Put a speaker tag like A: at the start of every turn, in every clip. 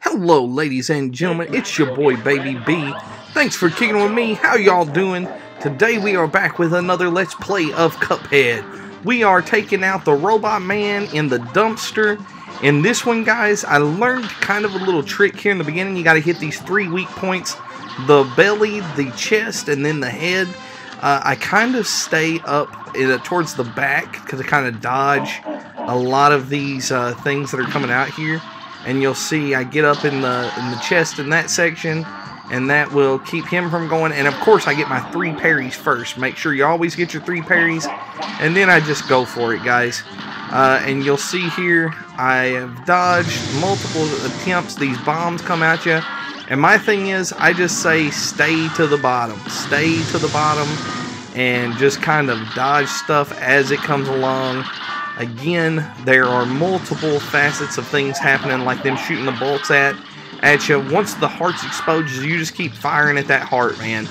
A: Hello, ladies and gentlemen. It's your boy, Baby B. Thanks for kicking with me. How y'all doing? Today we are back with another Let's Play of Cuphead. We are taking out the Robot Man in the dumpster. In this one, guys, I learned kind of a little trick here in the beginning. You got to hit these three weak points. The belly, the chest, and then the head. Uh, I kind of stay up in, towards the back because I kind of dodge a lot of these uh, things that are coming out here. And you'll see I get up in the in the chest in that section, and that will keep him from going. And of course, I get my three parries first. Make sure you always get your three parries, and then I just go for it, guys. Uh, and you'll see here I have dodged multiple attempts. These bombs come at you. And my thing is, I just say stay to the bottom. Stay to the bottom and just kind of dodge stuff as it comes along. Again, there are multiple facets of things happening, like them shooting the bolts at, at you. Once the heart's exposed, you just keep firing at that heart, man.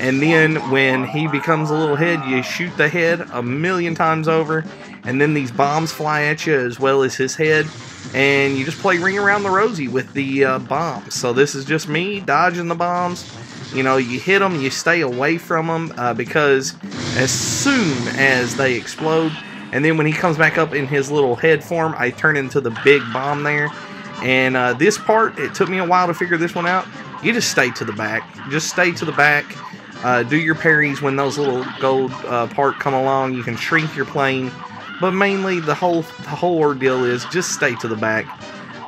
A: And then when he becomes a little head, you shoot the head a million times over. And then these bombs fly at you as well as his head and you just play Ring Around the Rosie with the uh, bombs. So this is just me dodging the bombs. You know, you hit them, you stay away from them uh, because as soon as they explode, and then when he comes back up in his little head form, I turn into the big bomb there. And uh, this part, it took me a while to figure this one out. You just stay to the back. Just stay to the back. Uh, do your parries when those little gold uh, part come along. You can shrink your plane but mainly the whole the whole ordeal is just stay to the back.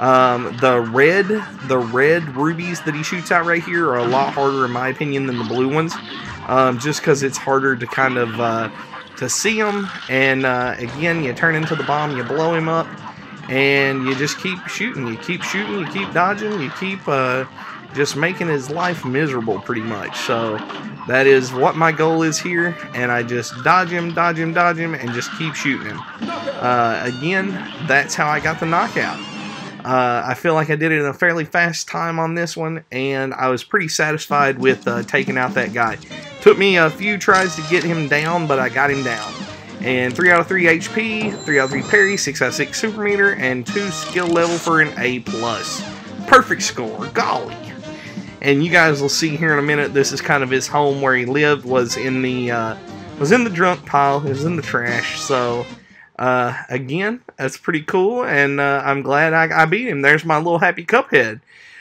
A: Um, the red the red rubies that he shoots out right here are a lot harder in my opinion than the blue ones, um, just because it's harder to kind of uh, to see him. And uh, again, you turn into the bomb, you blow him up, and you just keep shooting. You keep shooting. You keep dodging. You keep uh, just making his life miserable pretty much. So that is what my goal is here, and I just dodge him, dodge him, dodge him, and just keep shooting him. Uh, again, that's how I got the knockout. Uh, I feel like I did it in a fairly fast time on this one, and I was pretty satisfied with uh, taking out that guy. Took me a few tries to get him down, but I got him down. And 3 out of 3 HP, 3 out of 3 parry, 6 out of 6 super meter, and 2 skill level for an A+. plus. Perfect score, golly and you guys will see here in a minute. This is kind of his home where he lived. Was in the uh, was in the drunk pile. Was in the trash. So uh, again, that's pretty cool, and uh, I'm glad I, I beat him. There's my little happy Cuphead.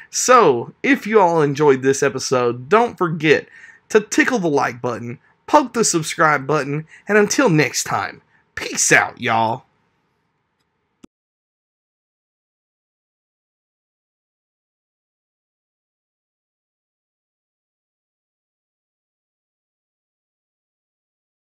A: So if you all enjoyed this episode, don't forget to tickle the like button, poke the subscribe button, and until next time, peace out, y'all.